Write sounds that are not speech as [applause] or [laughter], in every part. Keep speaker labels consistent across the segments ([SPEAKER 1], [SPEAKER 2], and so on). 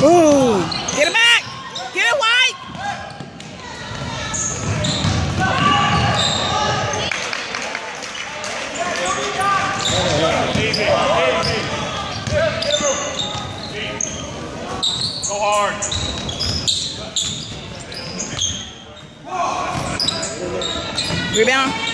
[SPEAKER 1] Ooh.
[SPEAKER 2] Hard.
[SPEAKER 1] Rebound.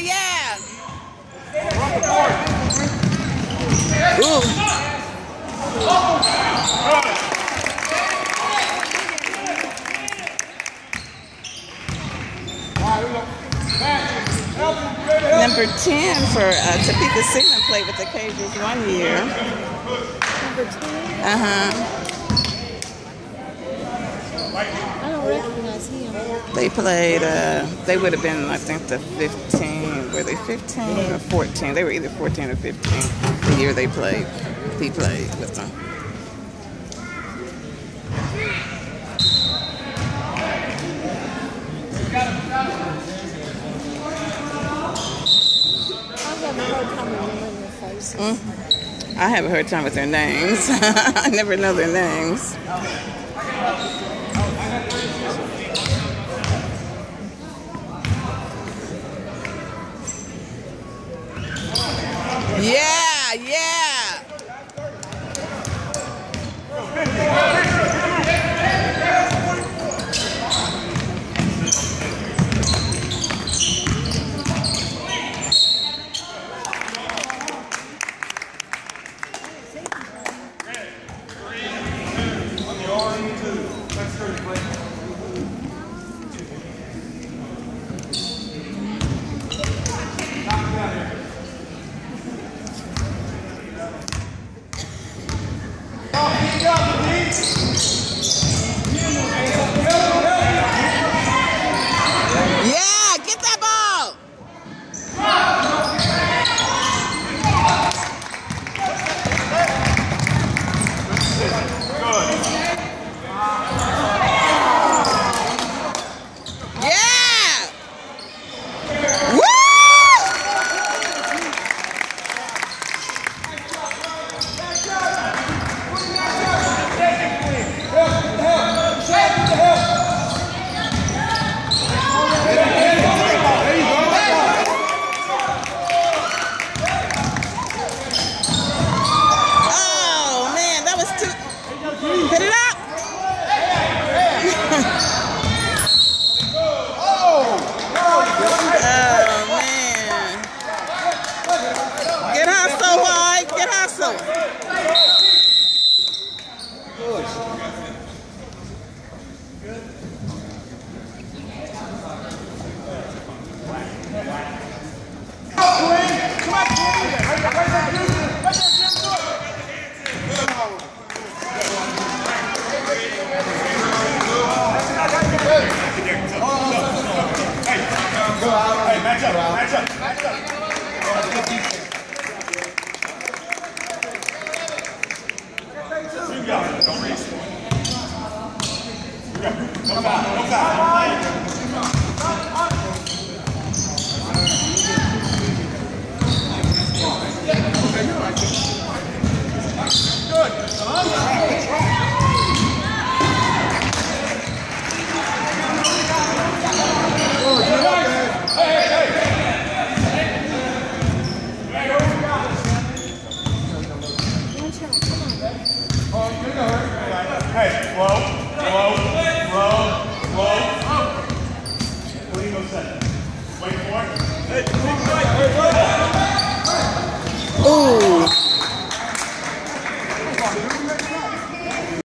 [SPEAKER 1] Yeah, yeah. Ooh. Number 10 for uh, Topeka Seaman played with the Cajuns one year.
[SPEAKER 3] Number 10.
[SPEAKER 1] Uh-huh.
[SPEAKER 3] I don't recognize him.
[SPEAKER 1] They played, uh, they would have been, I think, the 15. Were they 15 or 14? They were either 14 or 15 the year they played. He played with them.
[SPEAKER 3] I've got a hard time remembering their faces.
[SPEAKER 1] I have a hard time with their names. [laughs] I never know their names. Yeah.